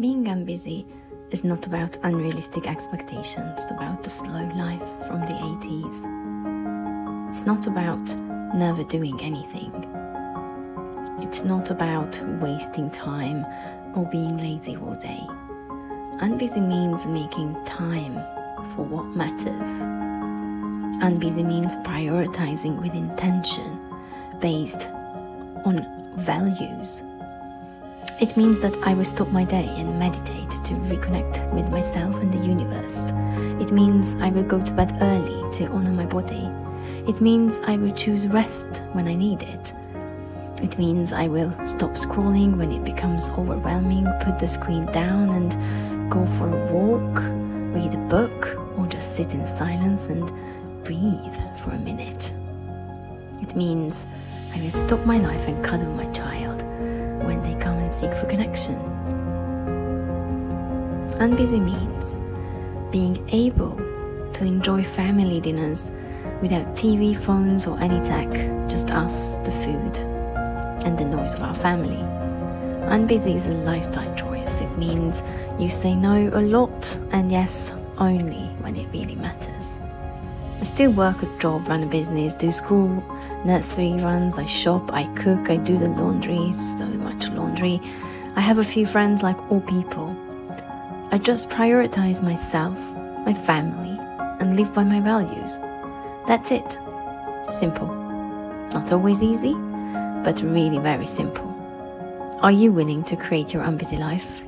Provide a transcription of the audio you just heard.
Being unbusy is not about unrealistic expectations about the slow life from the 80s. It's not about never doing anything. It's not about wasting time or being lazy all day. Unbusy means making time for what matters. Unbusy means prioritizing with intention based on values. It means that I will stop my day and meditate to reconnect with myself and the universe. It means I will go to bed early to honor my body. It means I will choose rest when I need it. It means I will stop scrolling when it becomes overwhelming, put the screen down and go for a walk, read a book, or just sit in silence and breathe for a minute. It means I will stop my life and cuddle my child when they and seek for connection. Unbusy means being able to enjoy family dinners without TV, phones, or any tech, just us, the food, and the noise of our family. Unbusy is a lifestyle choice. It means you say no a lot and yes only when it really matters. I still work a job, run a business, do school, nursery runs, I shop, I cook, I do the laundry, so much laundry. I have a few friends like all people. I just prioritize myself, my family, and live by my values. That's it. Simple. Not always easy, but really very simple. Are you willing to create your unbusy life?